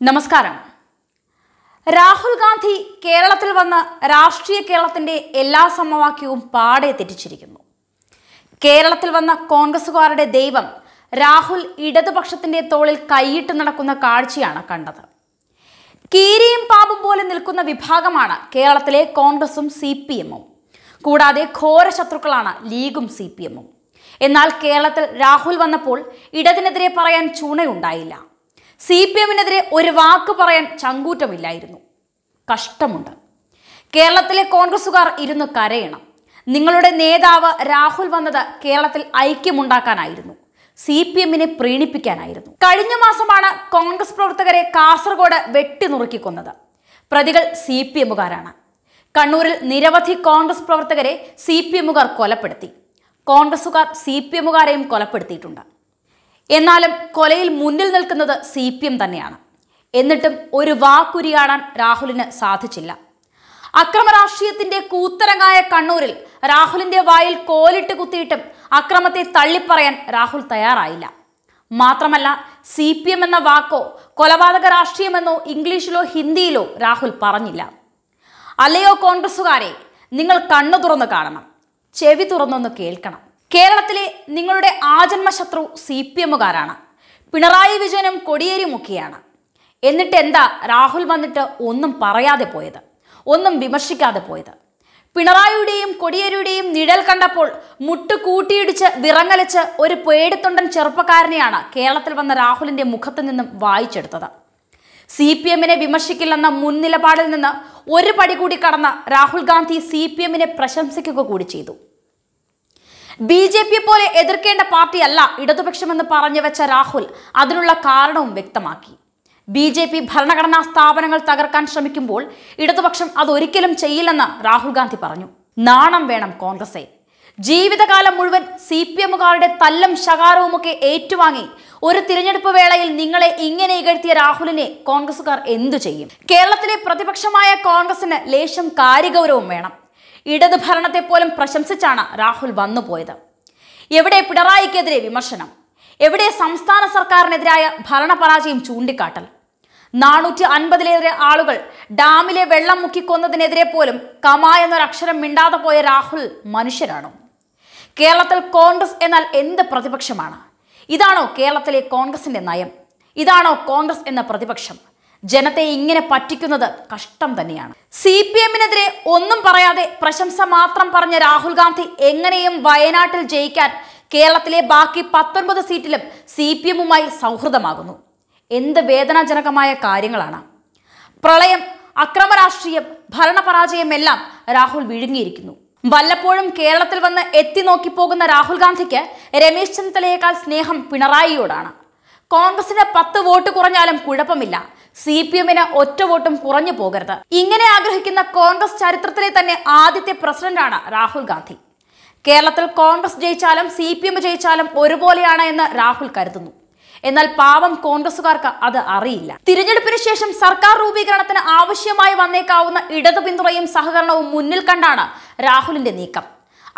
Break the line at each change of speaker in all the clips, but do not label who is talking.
നമസ്കാരം. രാഹുൽ ഗാന്ധി കേരളത്തിൽ വന്ന് രാഷ്ട്രീയ കേരളത്തിന്റെ എല്ലാ സമവാക്യവും പാടെ തെറ്റിച്ചിരിക്കുന്നു. കേരളത്തിൽ വന്ന കോൺഗ്രസുകാരുടെ ദൈവം രാഹുൽ ഇടതുപക്ഷത്തിന്റെ തോളിൽ കൈയിട്ട് നടക്കുന്ന കാഴ്ചയാണ് കണ്ടത്. കീരിയും പാപും പോലെ നിൽക്കുന്ന വിഭാഗമാണ് കേരളത്തിലെ കോൺഗ്രസും സി പി എമ്മും. കൂടാതെ ഘോര ശത്രുക്കളാണ് ലീഗും സി പി എമ്മും. എന്നാൽ കേരളത്തിൽ രാഹുൽ വന്നപ്പോൾ ഇടതിനെതിരെ പറയാൻ ചൂണയുണ്ടായില്ല. സി പി എമ്മിനെതിരെ ഒരു വാക്ക് പറയാൻ ചങ്കൂറ്റമില്ലായിരുന്നു. കഷ്ടമുണ്ട്. കേരളത്തിലെ കോൺഗ്രസുകാർ ഇരുന്ന് കരയണം. നിങ്ങളുടെ നേതാവ് രാഹുൽ വന്നത് കേരളത്തിൽ ഐക്യമുണ്ടാക്കാനായിരുന്നു. സി പി എമ്മിനെ പ്രീണിപ്പിക്കാനായിരുന്നു. കഴിഞ്ഞ മാസമാണ് കോൺഗ്രസ് പ്രവർത്തകരെ കാസർഗോഡ് വെട്ടിനുറുക്കിക്കൊന്നത് പ്രതികൾ സി പി എമ്മുകാരാണ്. കണ്ണൂരിൽ നിരവധി കോൺഗ്രസ് പ്രവർത്തകരെ സി പി എമ്മുകാർ കൊലപ്പെടുത്തി. കോൺഗ്രസുകാർ സി പി എമ്മുകാരെയും കൊലപ്പെടുത്തിയിട്ടുണ്ട്. എന്നാലും കൊലയിൽ മുന്നിൽ നിൽക്കുന്നത് സി പി എം തന്നെയാണ്. എന്നിട്ടും ഒരു വാക്കുരിയാടാൻ രാഹുലിന് സാധിച്ചില്ല. അക്രമ രാഷ്ട്രീയത്തിന്റെ കൂത്തരങ്ങായ കണ്ണൂരിൽ രാഹുലിന്റെ വായിൽ കോലിട്ട് കുത്തിയിട്ടും അക്രമത്തെ തള്ളിപ്പറയാൻ രാഹുൽ തയ്യാറായില്ല. മാത്രമല്ല സി പി എം എന്ന വാക്കോ കൊലപാതക രാഷ്ട്രീയമെന്നോ ഇംഗ്ലീഷിലോ ഹിന്ദിയിലോ രാഹുൽ പറഞ്ഞില്ല. അല്ലയോ കോൺഗ്രസുകാരെ നിങ്ങൾ കണ്ണു തുറന്ന് കാണണം ചെവി തുറന്നൊന്ന് കേൾക്കണം. കേരളത്തിലെ നിങ്ങളുടെ ആജന്മ ശത്രു സി പി എമ്മുകാരാണ്. പിണറായി വിജയനും കൊടിയേരിയുമൊക്കെയാണ് എന്നിട്ട് എന്താ രാഹുൽ വന്നിട്ട് ഒന്നും പറയാതെ പോയത്? ഒന്നും വിമർശിക്കാതെ പോയത്? പിണറായിയുടെയും കൊടിയേരിയുടെയും നിഴൽ കണ്ടപ്പോൾ മുട്ട് കൂട്ടിയിടിച്ച് വിറങ്ങലിച്ച് ഒരു പേടിത്തൊണ്ടൻ ചെറുപ്പക്കാരനെയാണ് കേരളത്തിൽ വന്ന രാഹുലിന്റെ മുഖത്ത് നിന്നും വായിച്ചെടുത്തത്. സി പി എമ്മിനെ വിമർശിക്കില്ലെന്ന മുൻനിലപാടിൽ നിന്ന് ഒരു പടി കൂടി കടന്ന രാഹുൽ ഗാന്ധി സി പി എമ്മിനെ പ്രശംസിക്കുക കൂടി ചെയ്തു. ബി ജെ പി പോലെ എതിർക്കേണ്ട പാർട്ടിയല്ല ഇടതുപക്ഷമെന്ന് പറഞ്ഞു വെച്ച രാഹുൽ. അതിനുള്ള കാരണവും വ്യക്തമാക്കി. ബി ജെ പി ഭരണഘടനാ സ്ഥാപനങ്ങൾ തകർക്കാൻ ശ്രമിക്കുമ്പോൾ ഇടതുപക്ഷം അതൊരിക്കലും ചെയ്യില്ലെന്ന് രാഹുൽ ഗാന്ധി പറഞ്ഞു. നാണം വേണം കോൺഗ്രസെ. ജീവിതകാലം മുഴുവൻ സി പി എമ്മുകാരുടെ തല്ലും ശകാരവുമൊക്കെ ഏറ്റുവാങ്ങി ഒരു തിരഞ്ഞെടുപ്പ് വേളയിൽ നിങ്ങളെ ഇങ്ങനെ ഇകഴ്ത്തിയ രാഹുലിനെ കോൺഗ്രസുകാർ എന്തു ചെയ്യും? കേരളത്തിലെ പ്രതിപക്ഷമായ കോൺഗ്രസിന് ലേശം കാര്യഗൗരവം വേണം. ഇടത് ഭരണത്തെ പോലും പ്രശംസിച്ചാണ് രാഹുൽ വന്നുപോയത്. എവിടെ പിണറായിക്കെതിരെ വിമർശനം? എവിടെ സംസ്ഥാന സർക്കാരിനെതിരായ ഭരണപരാജയം ചൂണ്ടിക്കാട്ടൽ? നാനൂറ്റി അൻപതിലേറെ ആളുകൾ ഡാമിലെ വെള്ളം മുക്കിക്കൊന്നതിനെതിരെ പോലും കമ എന്നൊരക്ഷരം മിണ്ടാതെ പോയ രാഹുൽ മനുഷ്യരാണോ? കേരളത്തിൽ കോൺഗ്രസ് എന്നാൽ എന്ത് പ്രതിപക്ഷമാണ്? ഇതാണോ കേരളത്തിലെ കോൺഗ്രസിന്റെ നയം? ഇതാണോ കോൺഗ്രസ് എന്ന പ്രതിപക്ഷം? ജനത്തെ ഇങ്ങനെ പറ്റിക്കുന്നത് കഷ്ടം തന്നെയാണ്. സി പി എമ്മിനെതിരെ ഒന്നും പറയാതെ പ്രശംസ മാത്രം പറഞ്ഞ രാഹുൽ ഗാന്ധി എങ്ങനെയും വയനാട്ടിൽ ജയിക്കാൻ കേരളത്തിലെ ബാക്കി പത്തൊൻപത് സീറ്റിലും സി പി എമ്മുമായി സൗഹൃദമാകുന്നു. എന്ത് വേദനാജനകമായ കാര്യങ്ങളാണ്. പ്രളയം അക്രമ രാഷ്ട്രീയം ഭരണപരാജയം എല്ലാം രാഹുൽ വിഴുങ്ങിയിരിക്കുന്നു. വല്ലപ്പോഴും കേരളത്തിൽ വന്ന് എത്തി നോക്കി പോകുന്ന രാഹുൽ ഗാന്ധിക്ക് രമേശ് ചെന്നിത്തലയേക്കാൾ സ്നേഹം പിണറായിയോടാണ്. കോൺഗ്രസിന് പത്ത് വോട്ട് കുറഞ്ഞാലും കുഴപ്പമില്ല. സി പി എമ്മിന് ഒറ്റ വോട്ടും കുറഞ്ഞു പോകരുത്. ഇങ്ങനെ ആഗ്രഹിക്കുന്ന കോൺഗ്രസ് ചരിത്രത്തിലെ തന്നെ ആദ്യത്തെ പ്രസിഡന്റാണ് രാഹുൽ ഗാന്ധി. കേരളത്തിൽ കോൺഗ്രസ് ജയിച്ചാലും സി പി എം ജയിച്ചാലും ഒരുപോലെയാണ് എന്ന് രാഹുൽ കരുതുന്നു. എന്നാൽ പാവം കോൺഗ്രസുകാർക്ക് അത് അറിയില്ല. തിരഞ്ഞെടുപ്പിന് ശേഷം സർക്കാർ രൂപീകരണത്തിന് ആവശ്യമായി വന്നേക്കാവുന്ന ഇടതു പിന്തുണയും സഹകരണവും മുന്നിൽ കണ്ടാണ് രാഹുലിന്റെ നീക്കം.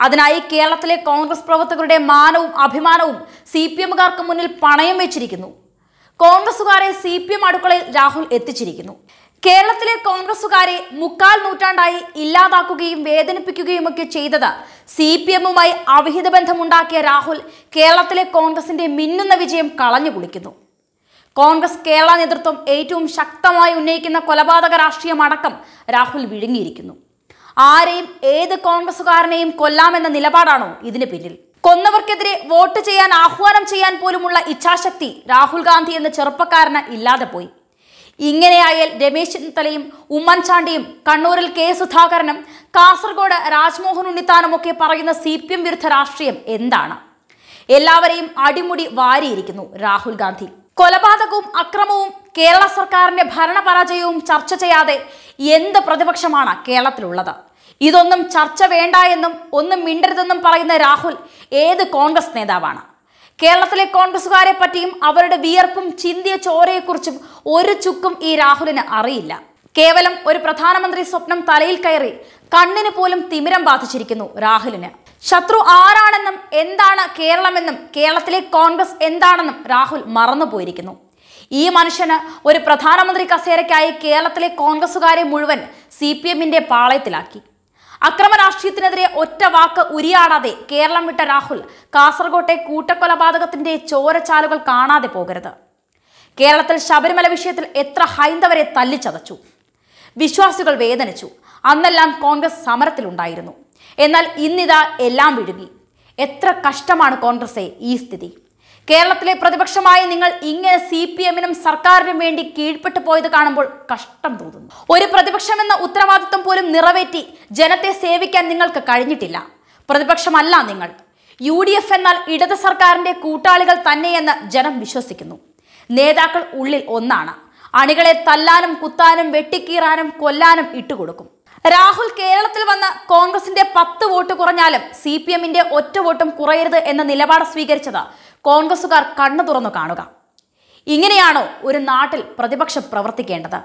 അതിനായി കേരളത്തിലെ കോൺഗ്രസ് പ്രവർത്തകരുടെ മാനവും അഭിമാനവും സി പി എമ്മുകാർക്ക് മുന്നിൽ പണയം വെച്ചിരിക്കുന്നു. കോൺഗ്രസുകാരെ സി പി എം അടുക്കളയിൽ രാഹുൽ എത്തിച്ചിരിക്കുന്നു. കേരളത്തിലെ കോൺഗ്രസുകാരെ മുക്കാൽ നൂറ്റാണ്ടായി ഇല്ലാതാക്കുകയും വേദനിപ്പിക്കുകയും ഒക്കെ ചെയ്തത് സി പി എമ്മുമായി അവിഹിത ബന്ധമുണ്ടാക്കിയ രാഹുൽ കേരളത്തിലെ കോൺഗ്രസിന്റെ മിന്നുന്ന വിജയം കളഞ്ഞു കുളിക്കുന്നു. കോൺഗ്രസ് കേരള നേതൃത്വം ഏറ്റവും ശക്തമായി ഉന്നയിക്കുന്ന കൊലപാതക രാഷ്ട്രീയമടക്കം രാഹുൽ വിഴുങ്ങിയിരിക്കുന്നു. ആരെയും ഏത് കോൺഗ്രസുകാരനെയും കൊല്ലാമെന്ന നിലപാടാണോ ഇതിന് പിന്നിൽ? കൊന്നവർക്കെതിരെ വോട്ട് ചെയ്യാൻ ആഹ്വാനം ചെയ്യാൻ പോലുമുള്ള ഇച്ഛാശക്തി രാഹുൽ ഗാന്ധി എന്ന ചെറുപ്പക്കാരന് ഇല്ലാതെ പോയി. ഇങ്ങനെയായാൽ രമേശ് ചെന്നിത്തലയും ഉമ്മൻചാണ്ടിയും കണ്ണൂരിൽ കെ സുധാകരനും കാസർഗോഡ് രാജ്മോഹൻ ഉണ്ണിത്താനുമൊക്കെ പറയുന്ന സി പി എം വിരുദ്ധ രാഷ്ട്രീയം എന്താണ്? എല്ലാവരെയും അടിമുടി വാരിയിരിക്കുന്നു രാഹുൽ ഗാന്ധി. കൊലപാതകവും അക്രമവും കേരള സർക്കാരിന്റെ ഭരണപരാജയവും ചർച്ച ചെയ്യാതെ എന്ത് പ്രതിപക്ഷമാണ് കേരളത്തിലുള്ളത്? ഇതൊന്നും ചർച്ച വേണ്ട എന്നും ഒന്നും മിണ്ടരുതെന്നും പറയുന്ന രാഹുൽ ഏത് കോൺഗ്രസ് നേതാവാണ്? കേരളത്തിലെ കോൺഗ്രസുകാരെ പറ്റിയും അവരുടെ വിയർപ്പും ചിന്തിയ ചോരയെക്കുറിച്ചും ഒരു ചുക്കും ഈ രാഹുലിന് അറിയില്ല. കേവലം ഒരു പ്രധാനമന്ത്രി സ്വപ്നം തലയിൽ കയറി കണ്ണിന് പോലും തിമിരം ബാധിച്ചിരിക്കുന്നു രാഹുലിന്. ശത്രു ആരാണെന്നും എന്താണ് കേരളമെന്നും കേരളത്തിലെ കോൺഗ്രസ് എന്താണെന്നും രാഹുൽ മറന്നുപോയിരിക്കുന്നു. ഈ മനുഷ്യന് ഒരു പ്രധാനമന്ത്രി കസേരയ്ക്കായി കേരളത്തിലെ കോൺഗ്രസുകാരെ മുഴുവൻ സി പി പാളയത്തിലാക്കി. അക്രമ രാഷ്ട്രീയത്തിനെതിരെ ഒറ്റ വാക്ക് ഉരിയാടാതെ കേരളം വിട്ട രാഹുൽ കാസർകോട്ടെ കൂട്ടക്കൊലപാതകത്തിന്റെ ചോരച്ചാലുകൾ കാണാതെ പോകരുത്. കേരളത്തിൽ ശബരിമല വിഷയത്തിൽ എത്ര ഹൈന്ദവരെ തല്ലിച്ചതച്ചു. വിശ്വാസികൾ വേദനിച്ചു. അന്നെല്ലാം കോൺഗ്രസ് സമരത്തിലുണ്ടായിരുന്നു. എന്നാൽ ഇന്നിതാ എല്ലാം വിഴുങ്ങി. എത്ര കഷ്ടമാണ് കോൺഗ്രസെ ഈ സ്ഥിതി. കേരളത്തിലെ പ്രതിപക്ഷമായി നിങ്ങൾ ഇങ്ങനെ സി പി എമ്മിനും സർക്കാരിനും വേണ്ടി കീഴ്പ്പെട്ടു പോയത് കാണുമ്പോൾ കഷ്ടം തോന്നുന്നു. ഒരു പ്രതിപക്ഷം എന്ന ഉത്തരവാദിത്വം പോലും നിറവേറ്റി ജനത്തെ സേവിക്കാൻ നിങ്ങൾക്ക് കഴിഞ്ഞിട്ടില്ല. പ്രതിപക്ഷമല്ല നിങ്ങൾ. യു ഡി എഫ് എന്നാൽ ഇടത് സർക്കാരിന്റെ കൂട്ടാളികൾ തന്നെയെന്ന് ജനം വിശ്വസിക്കുന്നു. നേതാക്കൾ ഉള്ളിൽ ഒന്നാണ്. അണികളെ തല്ലാനും കുത്താനും വെട്ടിക്കീറാനും കൊല്ലാനും ഇട്ടുകൊടുക്കും. രാഹുൽ കേരളത്തിൽ വന്ന് കോൺഗ്രസിന്റെ പത്ത് വോട്ട് കുറഞ്ഞാലും സി പി എമ്മിന്റെ ഒറ്റ വോട്ടും കുറയരുത് എന്ന നിലപാട് സ്വീകരിച്ചത് കോൺഗ്രസുകാർ കണ്ണു തുറന്നു കാണുക. ഇങ്ങനെയാണോ ഒരു നാട്ടിൽ പ്രതിപക്ഷം പ്രവർത്തിക്കേണ്ടത്?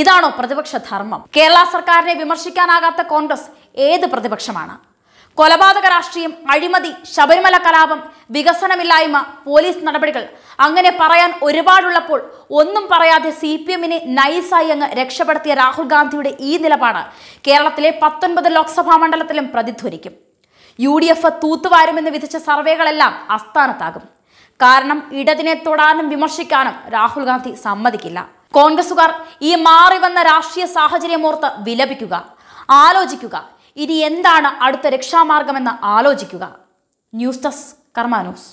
ഇതാണോ പ്രതിപക്ഷ ധർമ്മം? കേരള സർക്കാരിനെ വിമർശിക്കാനാകാത്ത കോൺഗ്രസ് ഏത് പ്രതിപക്ഷമാണ്? കൊലപാതക രാഷ്ട്രീയം അഴിമതി ശബരിമല കലാപം വികസനമില്ലായ്മ പോലീസ് നടപടികൾ അങ്ങനെ പറയാൻ ഒരുപാടുള്ളപ്പോൾ ഒന്നും പറയാതെ സി പി എമ്മിനെ നൈസായി അങ്ങ് രക്ഷപ്പെടുത്തിയ രാഹുൽ ഗാന്ധിയുടെ ഈ നിലപാട് കേരളത്തിലെ പത്തൊൻപത് ലോക്സഭാ മണ്ഡലത്തിലും പ്രതിധ്വനിക്കും. യു ഡി എഫ് തൂത്തുവാരുമെന്ന് വിധിച്ച സർവേകളെല്ലാം അസ്ഥാനത്താകും കാരണം ഇടതിനെ തൊടാനും വിമർശിക്കാനും രാഹുൽ ഗാന്ധി സമ്മതിക്കില്ല. കോൺഗ്രസുകാർ ഈ മാറി വന്ന രാഷ്ട്രീയ സാഹചര്യമോർത്ത് വിലപിക്കുക ആലോചിക്കുക. ഇനി എന്താണ് അടുത്ത രക്ഷാമാർഗമെന്ന് ആലോചിക്കുക. News desk കർമാനൂസ്